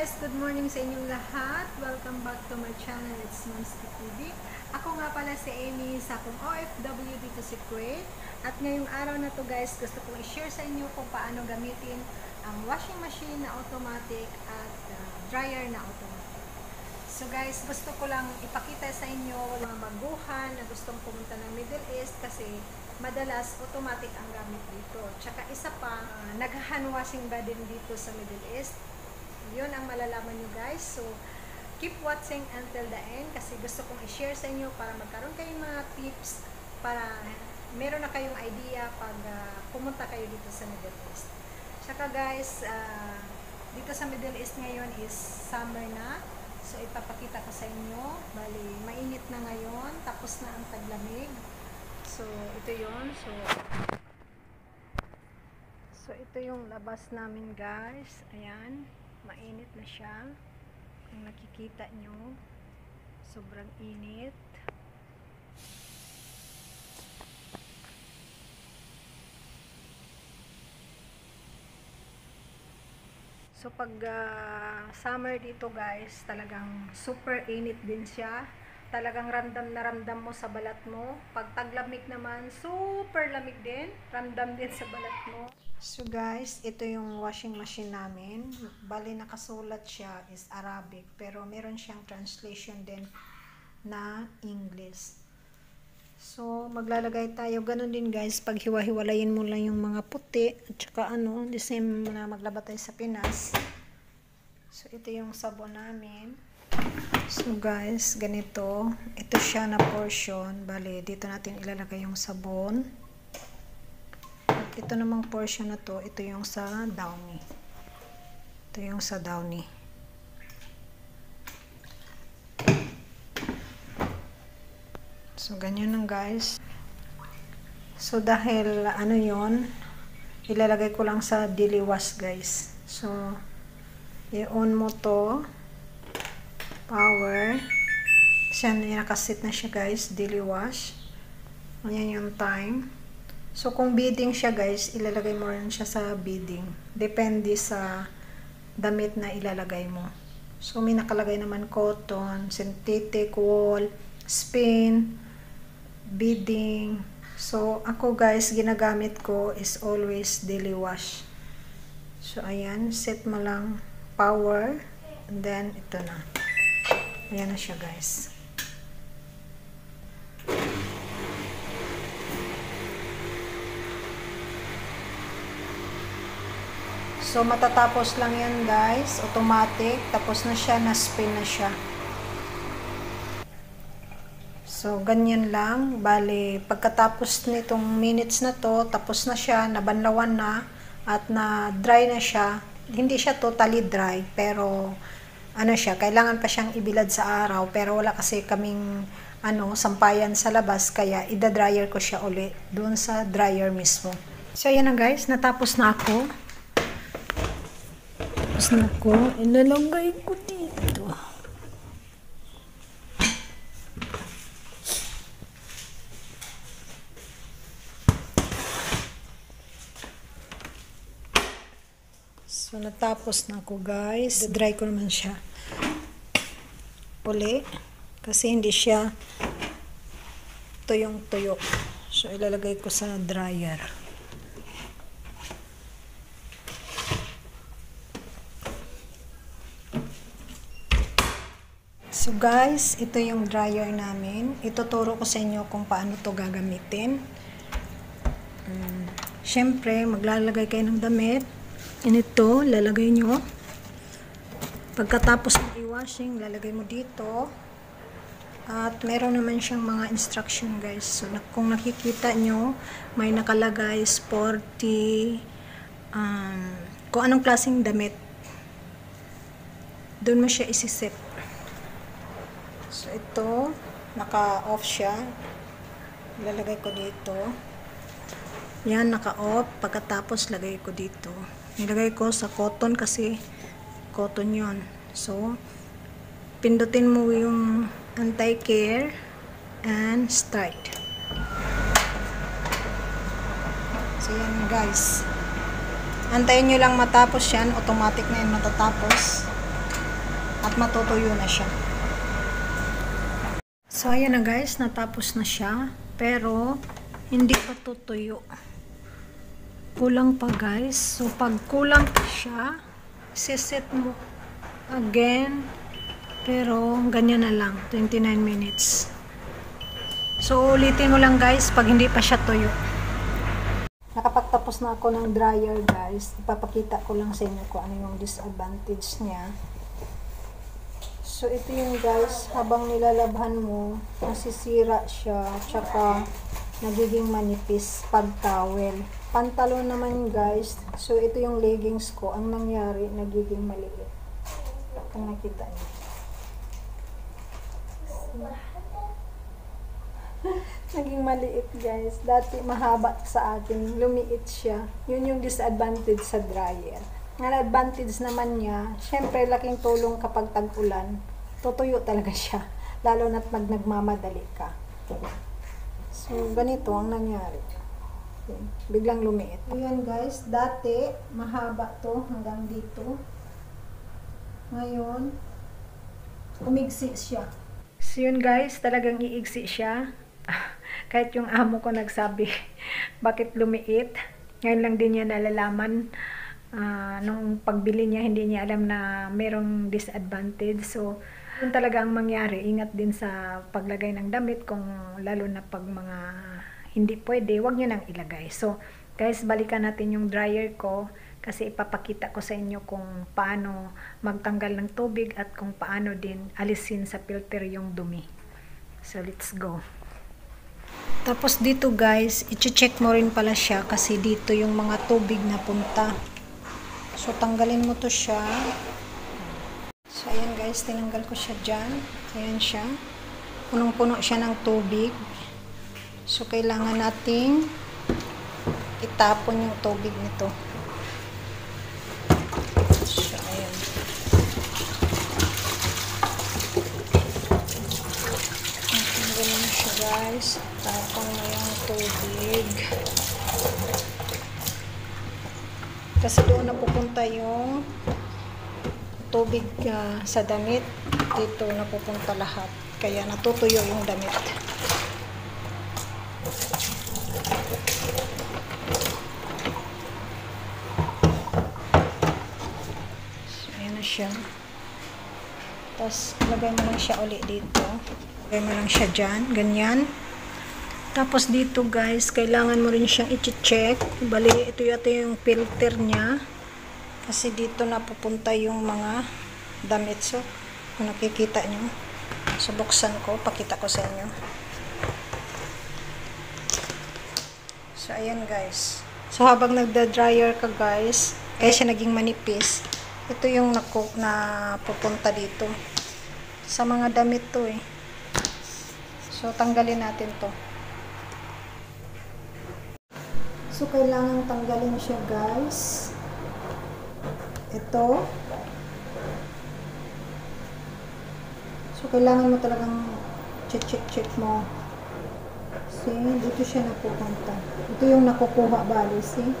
guys! Good morning sa inyong lahat. Welcome back to my channel. It's Monster TV. Ako nga pala si Amy sa akong OFW dito si Kuwait. At ngayong araw na to guys, gusto kong i-share sa inyo kung paano gamitin ang washing machine na automatic at uh, dryer na automatic. So guys, gusto ko lang ipakita sa inyo mga baguhan na gustong pumunta ng Middle East kasi madalas automatic ang gamit dito. Tsaka isa pa, uh, nag-hand washing ba din dito sa Middle East? Yun ang malalaman nyo guys. So, keep watching until the end kasi gusto kong i-share sa inyo para magkaroon kayong mga tips para meron na kayong idea pag uh, pumunta kayo dito sa Middle East. Tsaka guys, uh, dito sa Middle East ngayon is summer na. So, ipapakita ko sa inyo. Bali, mainit na ngayon. Tapos na ang taglamig. So, ito yon So, so ito yung labas namin guys. Ayan. Mainit na siya. Kung nakikita nyo, sobrang init. So pag uh, summer dito guys, talagang super init din siya. Talagang ramdam na ramdam mo sa balat mo. Pag taglamig naman, super lamig din. Ramdam din sa balat mo. So guys, ito yung washing machine namin. Bali nakasulat siya is Arabic. Pero meron siyang translation din na English. So, maglalagay tayo. Ganun din guys, pag hiwa-hiwalayin mo lang yung mga puti at saka ano, the same na maglaba tayo sa Pinas. So, ito yung sabon namin. So guys, ganito. Ito siya na portion. Bali, dito natin ilalagay yung sabon. Ito namang portion na to, ito yung sa downy. Ito yung sa downy. So, ganyan lang guys. So, dahil ano yon ilalagay ko lang sa daily wash guys. So, i-on mo to. Power. Siya, nakasit na siya guys. Daily wash. Ayan yung time. So, kung bidding siya guys, ilalagay mo rin siya sa bidding. Depende sa damit na ilalagay mo. So, may nakalagay naman cotton, synthetic, wool, spin, beading. So, ako guys, ginagamit ko is always daily wash. So, ayan, set mo lang power. And then, ito na. Ayan na siya guys. So, matatapos lang yan guys. Automatic. Tapos na siya, na-spin na siya. So, ganyan lang. Bali, pagkatapos nitong minutes na to, tapos na siya, nabanlawan na, at na-dry na siya. Hindi siya totally dry, pero ano siya, kailangan pa siyang ibilad sa araw, pero wala kasi kaming ano, sampayan sa labas, kaya ida-dryer ko siya uli doon sa dryer mismo. So, ayan na guys, natapos na ako. Tapos na ako, inalagay ko dito. So, natapos na ako guys. Dry ko naman siya. Uli. Kasi hindi siya tuyong tuyo. So, ilalagay ko sa dryer. So guys, ito yung dryer namin. Ituturo ko sa inyo kung paano to gagamitin. Um, Siyempre, maglalagay kayo ng damit. Ito, lalagay nyo. Pagkatapos ng i-washing, lalagay mo dito. At meron naman siyang mga instruction guys. So, kung nakikita nyo, may nakalagay sporty, um, kung anong klaseng damit. Doon mo siya isisip. So, ito, naka-off siya. Lalagay ko dito. Yan, naka-off. Pagkatapos, lagay ko dito. Nilagay ko sa cotton kasi cotton yon So, pindutin mo yung anti-care and start. So, yan guys. Antayin nyo lang matapos yan. Automatic na yan matatapos. at matutuyo na siya. So, ayan na guys, natapos na siya. Pero, hindi pa tutuyo. Kulang pa guys. So, pag kulang pa siya, siset mo again. Pero, ganyan na lang. 29 minutes. So, ulitin mo lang guys pag hindi pa siya tuyo. Nakapagtapos na ako ng dryer guys. Ipapakita ko lang sa inyo kung ano yung disadvantage niya. So, ito yung guys, habang nilalabhan mo, nasisira siya, tsaka nagiging manipis pag towel. Pantalon naman guys, so ito yung leggings ko, ang nangyari, nagiging maliit. Kung nakita niyo. naging maliit guys. Dati mahaba sa akin, lumiit siya. Yun yung disadvantage sa dryer. Ang advantage naman niya, syempre laking tulong kapag tag-ulan. Tutuyo talaga siya. Lalo na't mag nagmamadali ka. So, ganito ang nangyari. Biglang lumiit. Ayan guys, dati mahaba to hanggang dito. Ngayon, umigsi siya. So yun guys, talagang iigsi siya. Kahit yung amo ko nagsabi, bakit lumiit? Ngayon lang din niya nalalaman uh, nung pagbili niya, hindi niya alam na merong disadvantage. So, yun talaga ang mangyari. Ingat din sa paglagay ng damit kung lalo na pag mga hindi pwede, wag niyo nang ilagay. So, guys, balikan natin yung dryer ko kasi ipapakita ko sa inyo kung paano magtanggal ng tubig at kung paano din alisin sa filter yung dumi. So, let's go. Tapos dito guys, i-check mo rin pala siya kasi dito yung mga tubig na punta. So tanggalin mo to siya. Ayan guys, tinanggal ko siya dyan. Ayan siya. Punong-puno siya ng tubig. So kailangan nating itapon yung tubig nito. So ayan. Tanggalin mo siya guys. Tapon mo yung tubig. Kasi doon napupunta yung tubig uh, sa damit. Dito napupunta lahat. Kaya natutuyo yung damit. So, ayan na siya. Tapos, lagay mo lang siya uli dito. Lagay mo lang siya dyan. Ganyan. Tapos dito guys, kailangan mo rin siyang i-check. Bali, ito yata yung filter niya. Kasi dito napupunta yung mga damit. So, kung nakikita nyo. So, buksan ko. Pakita ko sa inyo. So, ayan guys. So, habang nagda-dryer ka guys, kaya siya naging manipis. Ito yung naku na pupunta dito. Sa mga damit to eh. So, tanggalin natin to. So, kailangan tanggalin siya, guys. Ito. So, kailangan mo talagang check-check-check mo. See, dito siya napupunta. Ito yung nakukuha, bali, see?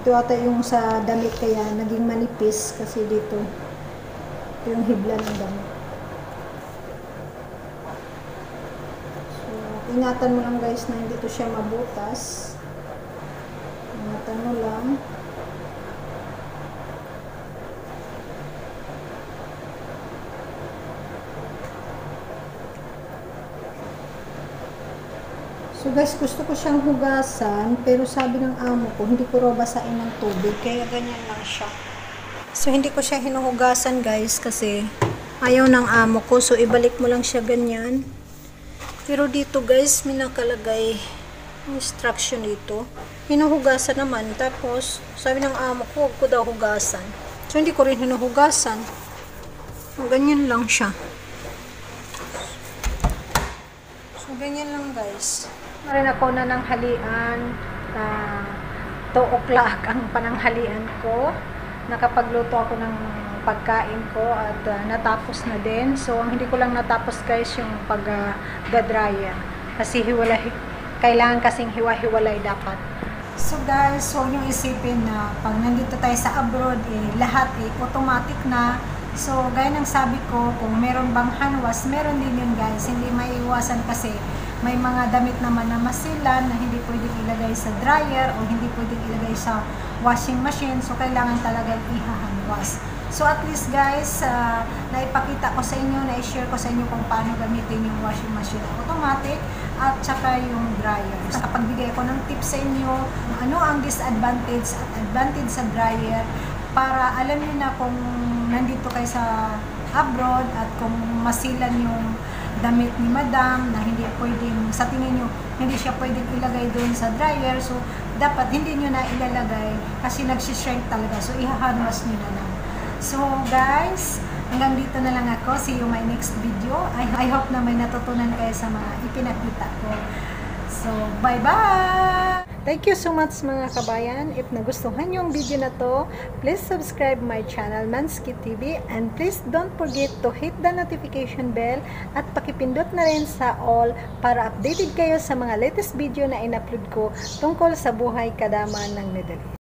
Ito ata yung sa damit kaya naging manipis kasi dito. Ito yung hibla ng damit. ingatan mo lang guys na hindi to siya mabutas ingatan mo lang So guys, gusto ko siyang hugasan, pero sabi ng amo ko, hindi ko raw basain ng tubig, kaya ganyan lang siya. So hindi ko siya hinuhugasan guys, kasi ayaw ng amo ko, so ibalik mo lang siya ganyan. Pero dito guys, may nakalagay instruction dito. Hinuhugasan naman. Tapos, sabi ng amo ko, huwag ko daw hugasan. So, hindi ko rin hinuhugasan. Ganyan lang siya. So, ganyan lang guys. Marin ako na ng halian. Uh, 2 o'clock ang pananghalian ko. Nakapagluto ako ng pagkain ko at uh, natapos na din. So, ang hindi ko lang natapos guys yung pag-dryer. Uh, kasi hiwalay, kailangan kasing hiwa-hiwalay dapat. So guys, huwag nyo isipin na pag nandito tayo sa abroad, eh, lahat eh, automatic na So, gaya ng sabi ko, kung meron bang hand wash, meron din yun guys. Hindi maiiwasan kasi may mga damit naman na masilan na hindi pwedeng ilagay sa dryer o hindi pwedeng ilagay sa washing machine. So, kailangan talaga i-hand wash. So, at least guys, uh, naipakita ko sa inyo, na-share ko sa inyo kung paano gamitin yung washing machine automatic at saka yung dryer. So, pagbigay ko ng tips sa inyo, ano ang disadvantage at advantage sa dryer para alam niyo na kung nandito kayo sa abroad at kung masilan yung damit ni madam na hindi pwedeng, sa tingin nyo, hindi siya pwedeng ilagay doon sa dryer. So, dapat hindi nyo na ilalagay kasi nagsishrink talaga. So, ihahanwas nyo na lang. So, guys, hanggang dito na lang ako. See you my next video. I, I hope na may natutunan kayo sa mga ipinakita ko. So, bye-bye! Thank you so much mga kabayan. If nagustuhan yung video na to, please subscribe my channel Mansky TV and please don't forget to hit the notification bell at pakipindot na rin sa all para updated kayo sa mga latest video na in-upload ko tungkol sa buhay kadaman ng Middle East.